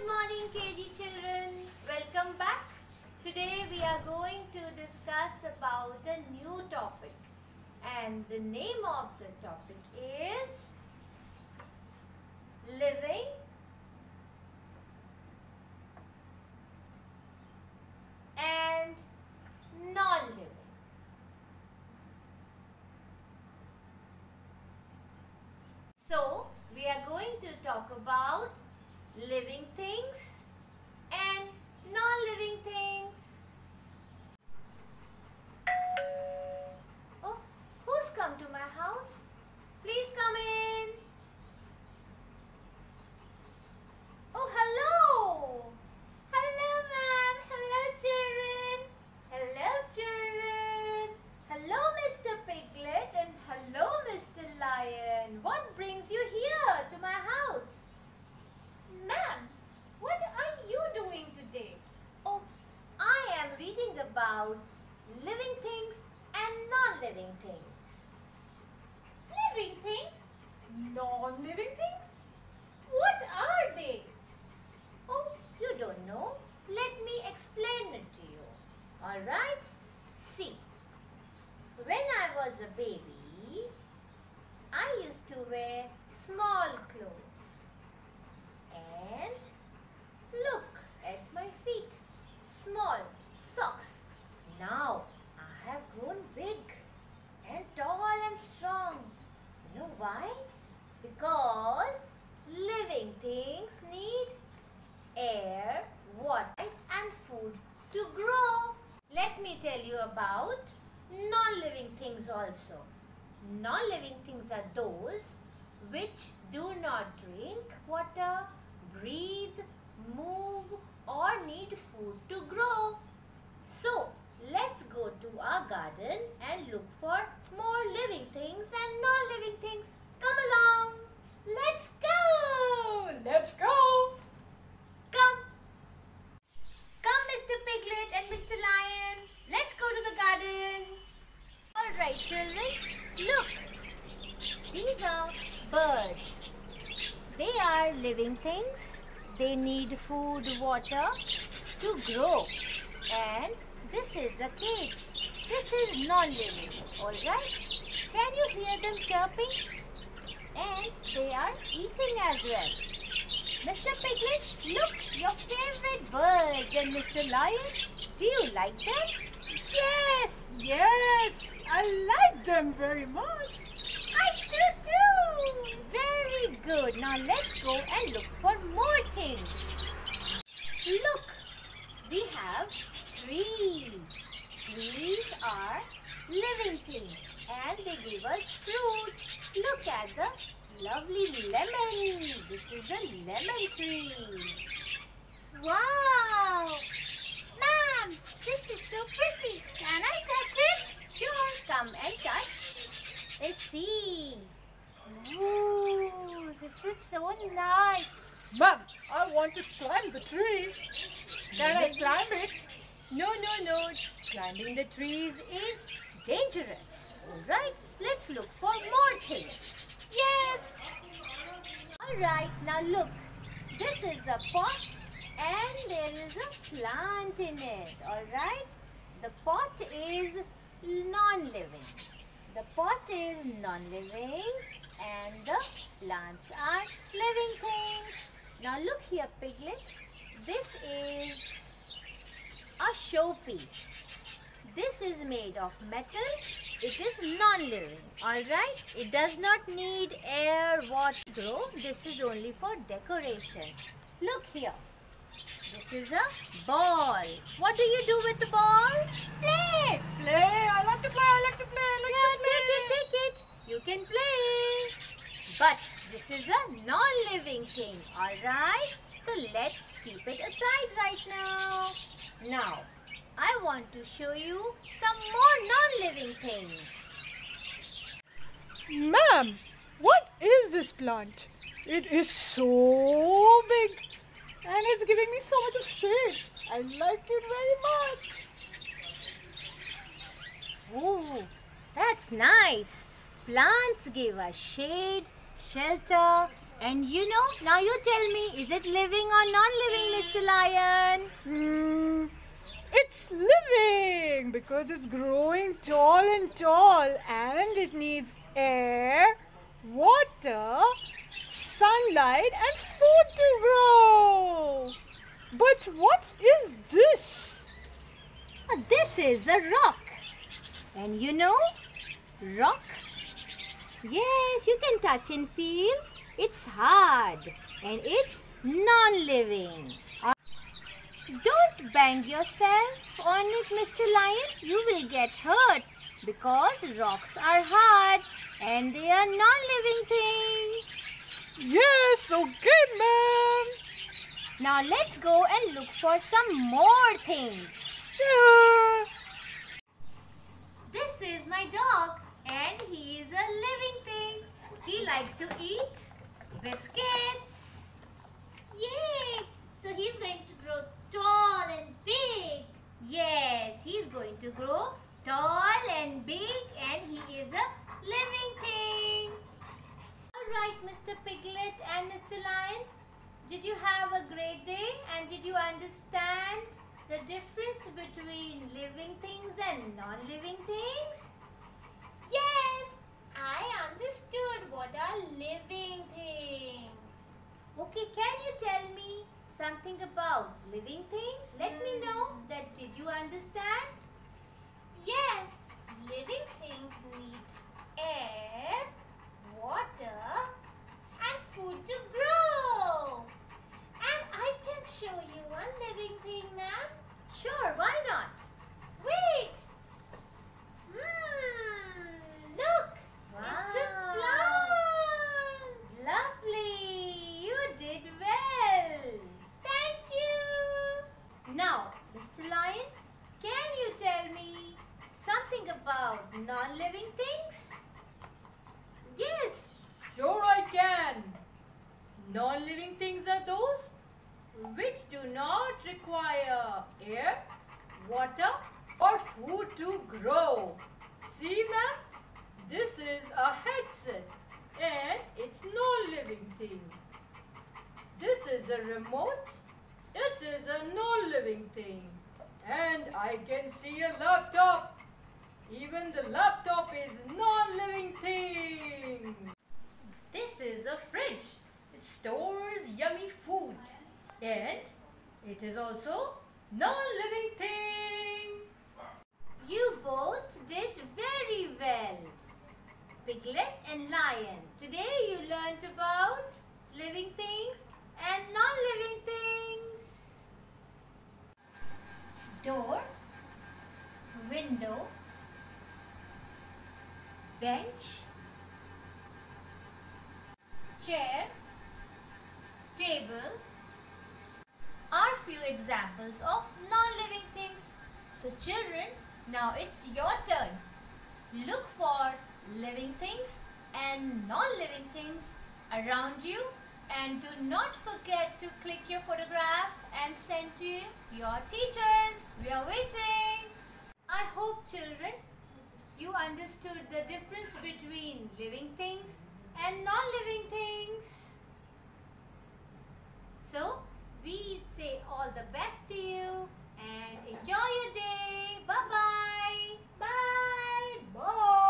Good morning, KG children. Welcome back. Today we are going to discuss about a new topic, and the name of the topic is living and non-living. So, we are going to talk about living things and non-living things. Oh, who's come to my house? Please come in. Oh, hello. Hello, ma'am. Hello, children. Hello, children. Hello, Mr. Piglet and hello, Mr. Lion. What brings you here to my house? Ma'am, what are you doing today? Oh, I am reading about living things and non-living things. Living things? Non-living things? What are they? Oh, you don't know? Let me explain it to you. Alright? See, when I was a baby, I used to wear small clothes. And look at my feet, small socks. Now I have grown big and tall and strong. You know why? Because living things need air, water and food to grow. Let me tell you about non-living things also. Non-living things are those which do not drink water, breathe, move or need food to grow. So, let's go to our garden and look for more living things and non-living things. Come along. Let's go. Let's go! Come. Come, Mr. Piglet and Mr. Lion. Let's go to the garden. All right, children. Look. These are birds. They are living things. They need food, water to grow. And this is a cage. This is non-living. All right. Can you hear them chirping? And they are eating as well. Mr. Piglet, look, your favorite birds and Mr. Lion, do you like them? Yes, yes, I like them very much. I do too! Very good. Now let's go and look for more things. Look, we have trees. Trees are living things and they give us fruit. Look at the lovely lemon. This is a lemon tree. Wow! Mom, this is so pretty. Can I touch it? Sure, come and touch. Let's see. Ooh, this is so nice. Mom, I want to climb the tree. Can I climb it? No, no, no. Climbing the trees is dangerous. Alright, let's look for more things. Yes! Alright, now look. This is a pot and there is a plant in it. Alright? The pot is non-living. The pot is non-living and the plants are living things. Now look here, Piglet. This is a showpiece. This is made of metal. It is non-living. Alright? It does not need air, water grow. This is only for decoration. Look here. This is a ball. What do you do with the ball? Play. Play, I like to play, I like to play, I like Yeah, to take it, take it. You can play. But this is a non-living thing, alright? So let's keep it aside right now. Now, I want to show you some more non-living things. Ma'am, what is this plant? It is so big and it's giving me so much of shade. I like it very much. Ooh, that's nice. Plants give us shade, shelter, And you know, now you tell me, is it living or non-living, Mr. Lion? Hmm, it's living because it's growing tall and tall and it needs air, water, sunlight and food to grow. But what is this? Oh, this is a rock. And you know, rock? Yes, you can touch and feel. It's hard and it's non-living. Don't bang yourself on it, Mr. Lion. You will get hurt because rocks are hard and they are non-living things. Yes, okay, ma'am. Now let's go and look for some more things. Yeah. This is my dog and he is a living thing. He likes to eat biscuits. Yay! So he's going to grow tall and big. Yes, he's going to grow tall and big and he is a living thing. Alright, Mr. Piglet and Mr. Lion, did you have a great day and did you understand the difference between living things and non-living things? Yes, I understood what are living things. Okay, can you tell me something about living things? Let me hmm. know that did you understand? Yes, living things need air, water, and food to grow. And I can show you one living thing, ma'am. Sure, why not? Wait. Hmm, look. It's a Wow. plant. Lovely, you did well. Thank you. Now, Mr. Lion, can you tell me something about non-living things? Yes, sure I can. Non-living things are those which do not require air, water or food to grow. See ma'am, this is a headset and it's non-living thing. This is a remote, it is a non-living thing. And I can see a laptop. Even the laptop is non-living thing. This is a fridge. Stores yummy food. And it is also non-living thing. You both did very well. Piglet and Lion. Today you learnt about living things and non-living things. Door, window, bench, chair, table are few examples of non-living things. So children, now it's your turn. Look for living things and non-living things around you and do not forget to click your photograph and send to your teachers. We are waiting. I hope children you understood the difference between living things and non-living things. So we say all the best to you and enjoy your day. Bye-bye. Bye. Bye. Bye.